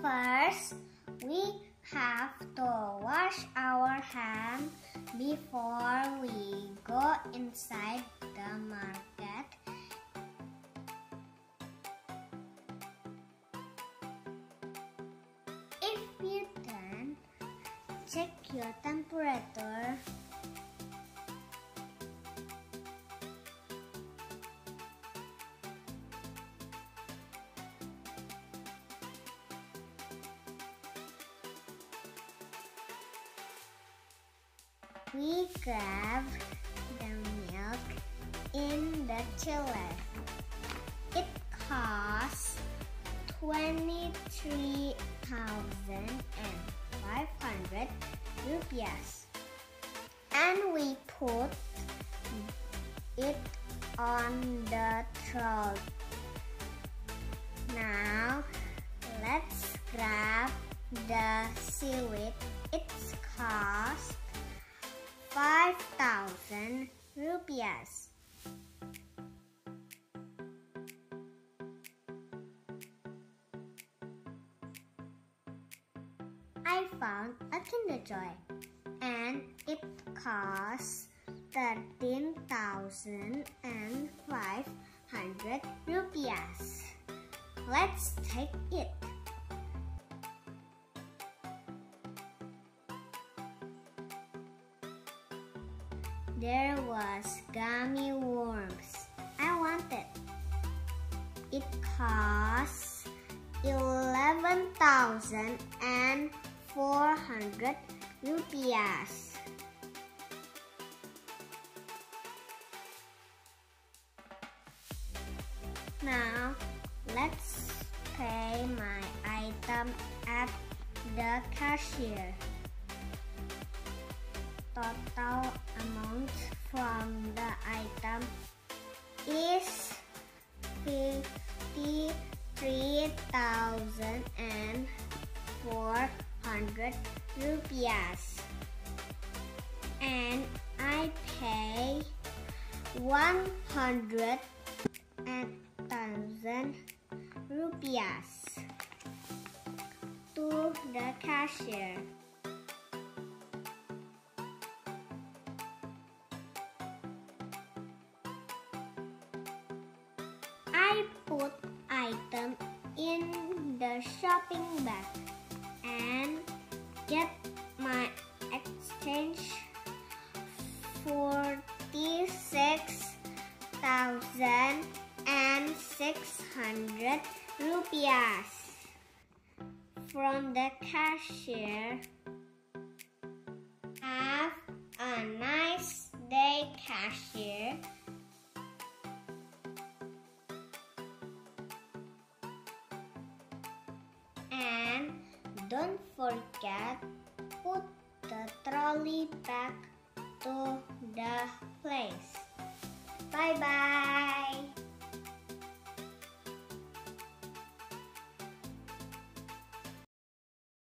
First, we have to wash our hands before we go inside the market. If you then check your temperature We grab the milk in the chiller. It costs 23,500 rupees. And we put it on the trolley. Now let's grab the seaweed. Rupees. I found a Kinder Joy and it costs 13,500 rupees. Let's take it. There was gummy worms. I wanted. It costs eleven thousand and four hundred rupees. Now let's pay my item at the cashier total amount from the item is 53,400 rupees and I pay 100 thousand rupees to the cashier. I put item in the shopping bag and get my exchange forty-six thousand and six hundred rupees from the cashier. Have a nice day, cashier. And don't forget put the trolley back to the place. Bye bye.